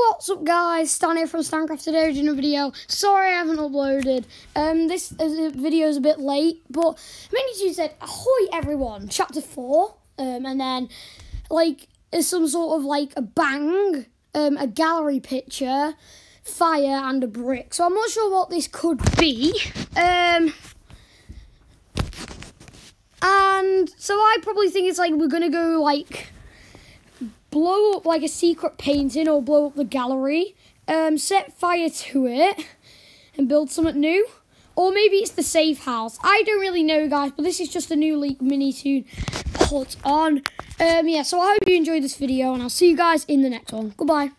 What's up guys, Stan here from Stancraft today doing a video. Sorry I haven't uploaded. Um, this uh, video is a bit late, but Mini said, ahoy everyone, chapter 4. Um, and then, like, there's some sort of, like, a bang, um, a gallery picture, fire, and a brick. So I'm not sure what this could be. Um, and so I probably think it's like we're going to go, like blow up like a secret painting or blow up the gallery, um, set fire to it, and build something new. Or maybe it's the safe house. I don't really know, guys, but this is just a new leak MiniToon put on. Um, yeah, so I hope you enjoyed this video, and I'll see you guys in the next one. Goodbye.